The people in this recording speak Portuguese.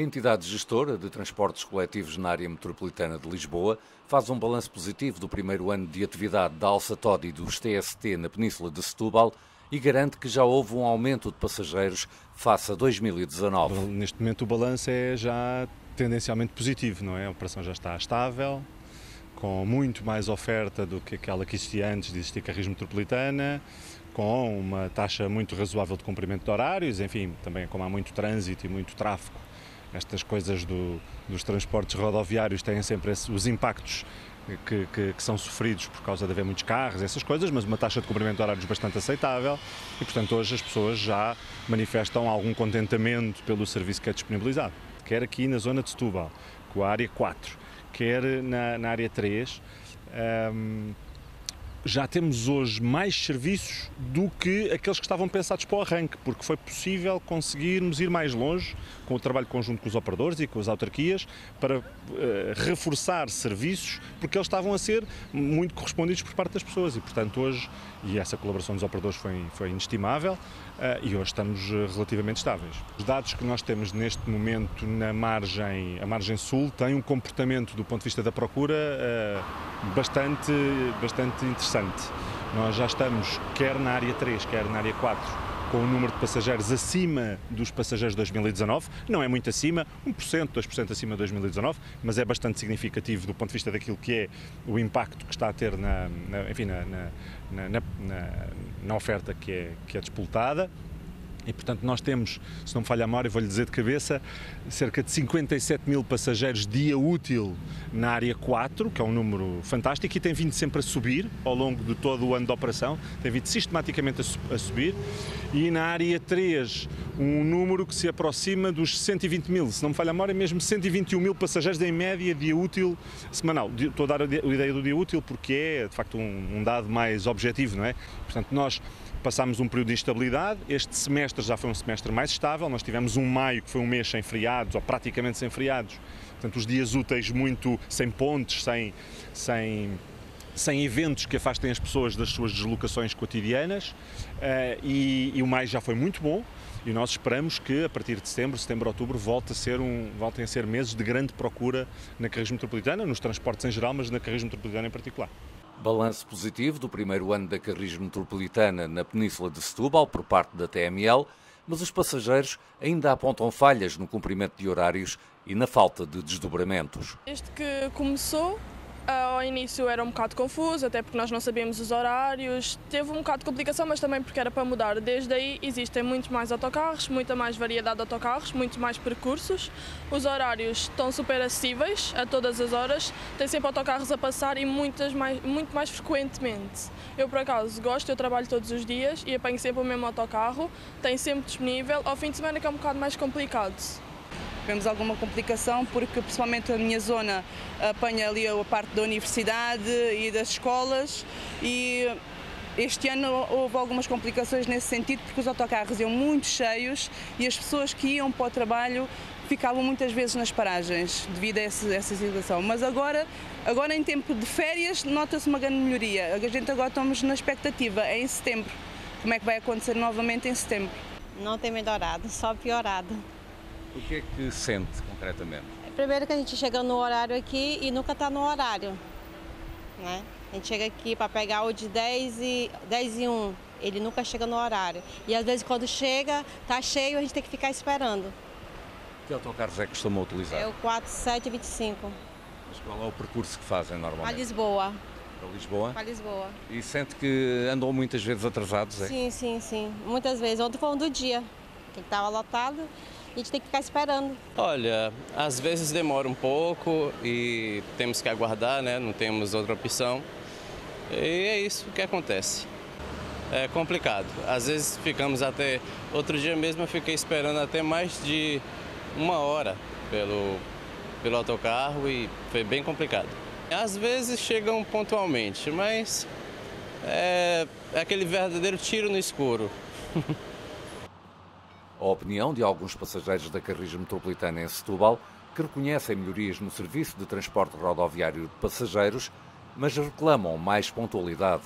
Entidade gestora de transportes coletivos na área metropolitana de Lisboa faz um balanço positivo do primeiro ano de atividade da Alça Todi e dos TST na Península de Setúbal e garante que já houve um aumento de passageiros face a 2019. Neste momento o balanço é já tendencialmente positivo, não é? A operação já está estável, com muito mais oferta do que aquela que existia antes de existir Carris Metropolitana, com uma taxa muito razoável de cumprimento de horários, enfim, também como há muito trânsito e muito tráfego estas coisas do, dos transportes rodoviários têm sempre esse, os impactos que, que, que, são sofridos por causa de haver muitos carros, essas coisas, mas uma taxa de cumprimento de horários bastante aceitável e, portanto, hoje as pessoas já manifestam algum contentamento pelo serviço que é disponibilizado. Quer aqui na zona de Setúbal, com a área 4, quer na, na área 3. Um, já temos hoje mais serviços do que aqueles que estavam pensados para o arranque, porque foi possível conseguirmos ir mais longe com o trabalho conjunto com os operadores e com as autarquias para uh, reforçar serviços, porque eles estavam a ser muito correspondidos por parte das pessoas e, portanto, hoje, e essa colaboração dos operadores foi, foi inestimável, Uh, e hoje estamos uh, relativamente estáveis. Os dados que nós temos neste momento na margem, a margem sul, têm um comportamento do ponto de vista da procura uh, bastante, bastante interessante. Nós já estamos quer na área 3, quer na área 4 com o número de passageiros acima dos passageiros de 2019. Não é muito acima, 1%, 2% acima de 2019, mas é bastante significativo do ponto de vista daquilo que é o impacto que está a ter na, na enfim, na, na, na oferta que é, que é disputada. E, portanto, nós temos, se não me falha a memória, vou-lhe dizer de cabeça, cerca de 57 mil passageiros dia útil na área 4, que é um número fantástico e tem vindo sempre a subir ao longo de todo o ano de operação, tem vindo sistematicamente a, subir. E na área 3, um número que se aproxima dos 120 mil, se não me falha a memória, mesmo 121 mil passageiros em média dia útil semanal. Estou a dar a ideia do dia útil porque é, de facto, um, um dado mais objetivo, não é? Portanto, nós Passámos um período de instabilidade, este semestre já foi um semestre mais estável, nós tivemos um maio que foi um mês sem feriados, ou praticamente sem feriados, portanto os dias úteis muito sem pontes, sem, sem, sem eventos que afastem as pessoas das suas deslocações cotidianas. Uh, e, e, o maio já foi muito bom. E nós esperamos que a partir de setembro, setembro, outubro, volte a ser um, voltem a ser meses de grande procura na carris metropolitana, nos transportes em geral, mas na carris metropolitana em particular. Balanço positivo do primeiro ano da Carris Metropolitana na Península de Setúbal por parte da TML, mas os passageiros ainda apontam falhas no cumprimento de horários e na falta de desdobramentos. Desde que começou, ao início era um bocado confuso, até porque nós não sabíamos os horários. Teve um bocado de complicação, mas também porque era para mudar. Desde aí existem muito mais autocarros, muita mais variedade de autocarros, muito mais percursos. Os horários estão super acessíveis a todas as horas. Tem sempre autocarros a passar e muitas mais, muito mais frequentemente. Eu, por acaso, gosto, eu trabalho todos os dias e apanho sempre o mesmo autocarro. Tem sempre disponível. Ao fim de semana que é um bocado mais complicado tivemos alguma complicação porque principalmente a minha zona apanha ali a parte da universidade e das escolas e este ano houve algumas complicações nesse sentido porque os autocarros iam muito cheios e as pessoas que iam para o trabalho ficavam muitas vezes nas paragens devido a essa, situação. Mas agora, agora em tempo de férias nota-se uma grande melhoria. A gente agora estamos na expectativa, é em setembro. Como é que vai acontecer novamente em setembro? Não tem melhorado, só piorado. O que é que sente concretamente? Primeiro que a gente chega no horário aqui e nunca está no horário. Né? A gente chega aqui para pegar o de 10 e, 10 e 1, ele nunca chega no horário. E às vezes quando chega, está cheio, a gente tem que ficar esperando. Que autocarros é que costumam utilizar? É o 4725. Mas qual é o percurso que fazem normalmente? A Lisboa. Para Lisboa? Para Lisboa. E sente que andam muitas vezes atrasados, é? Sim, sim, sim. Muitas vezes. Ontem foi um do dia, que estava lotado a gente tem que ficar esperando. Olha, às vezes demora um pouco e temos que aguardar, né? Não temos outra opção. E é isso que acontece. É complicado. Às vezes ficamos até. Outro dia mesmo eu fiquei esperando até mais de uma hora pelo, pelo autocarro e foi bem complicado. Às vezes chegam pontualmente, mas é, é aquele verdadeiro tiro no escuro. A opinião de alguns passageiros da Carris Metropolitana em Setúbal, que reconhecem melhorias no serviço de transporte rodoviário de passageiros, mas reclamam mais pontualidade.